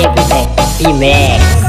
everything. B-Max.